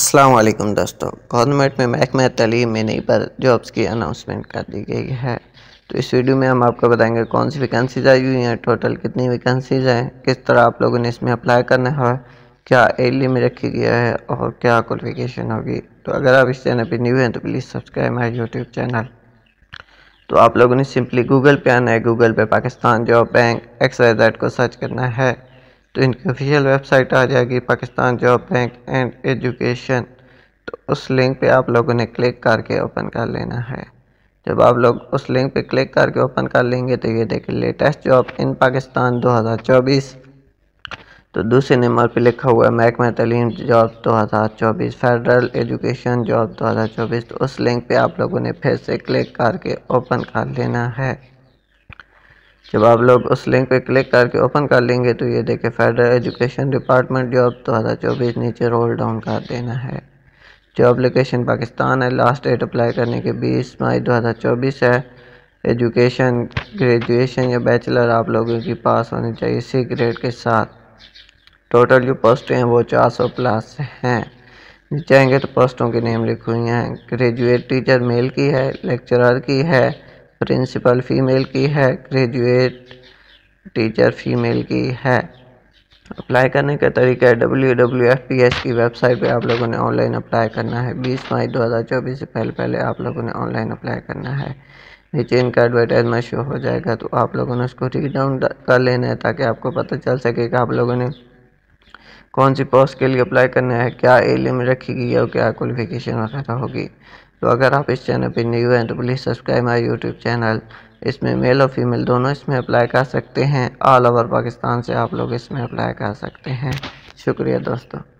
السلام علیکم دوستو۔ گورنمنٹ میں محکمہ تعلیم میں نئی پر جابز کی اناؤنسمنٹ کر دی گئی ہے۔ تو اس ویڈیو میں ہم آپ کو بتائیں گے کون سی ویکنسیز آئی ہوئی ہیں ٹوٹل کتنی ویکنسیز ہیں، کس طرح آپ لوگوں نے اس میں اپلائی کرنا ہے، کیا ایلی میں رکھی گیا ہے اور کیا کوالیفیکیشن ہوگی۔ تو اگر آپ اس چینل پہ نیو ہیں تو please subscribe my YouTube channel تو آپ لوگوں نے سمپلی گوگل پہ آنا ہے گوگل پہ Pakistan job bank X Y Z کو سرچ کرنا ہے۔ تو ان کی آفیشیل ویب سائٹ آ جائے گی، Pakistan job bank and education تو اس لنک پہ آپ لوگوں نے کلک کر کے اوپن کر لینا ہے۔ جب آپ لوگ اس لنک پہ کلک کر کے اوپن کر لیں گے تو یہ دیکھیں لیٹسٹ جاب ان پاکستان دو ہزار چوبیس۔ تو دوسرے نمبر پہ لکھا ہوا ہے، محکمہ تعلیم جاب دو ہزار چوبیس فیڈرل ایجوکیشن جاب دو ہزار چوبیس۔ تو اس لنک پہ آپ لوگوں نے پھر سے کلک کر کے اوپن کر لینا ہے۔ جب آپ لوگ اس لنک پہ کلک کر کے اوپن کر لیں گے تو یہ دیکھیں فیڈرل ایجوکیشن ڈپارٹمنٹ جاب دو ہزار چوبیس نیچے رول ڈاؤن کر دینا ہے۔ جاب لوکیشن پاکستان ہے لاسٹ ڈیٹ اپلائی کرنے کے بیس مائی دو ہزار چوبیس ہے۔ ایجوکیشن گریجویشن یا بیچلر آپ لوگوں کی پاس ہونی چاہیے سی گریڈ کے ساتھ۔ ٹوٹل جو پوسٹیں ہیں وہ چار سو پلاس ہیں۔ چاہیں گے تو پوسٹوں کے نیم لکھ ہوئی ہیں۔ گریجویٹ ٹیچر میل کی ہے لیکچرر کی ہے۔ پرنسپل فیمیل کی ہے، گریجویٹ ٹیچر فیمیل کی ہے۔ اپلائی کرنے کا طریقہ ہے W W F P S کی ویب سائٹ پہ آپ لوگوں نے آن لائن اپلائی کرنا ہے۔ بیس مائی دو ہزار چوبیس سے پہلے پہلے آپ لوگوں نے آن لائن اپلائی کرنا ہے۔ نیچے ان کا ایڈورٹائزمنٹ شو ہو جائے گا تو آپ لوگوں نے اس کو ریڈ ڈاؤن کر لینا ہے تاکہ آپ کو پتہ چل سکے کہ آپ لوگوں نے کون سی پوسٹ کے لیے اپلائی کرنا ہے، کیا ایلیم رکھی گئی ہے اور کیا کوالیفیکیشن وغیرہ ہوگی۔ تو اگر آپ اس چینل پہ نیو ہیں تو please subscribe my YouTube channel. اس میں میل اور فیمیل دونوں اس میں اپلائی کر سکتے ہیں۔ آل اوور پاکستان سے آپ لوگ اس میں اپلائی کر سکتے ہیں۔ شکریہ دوستو۔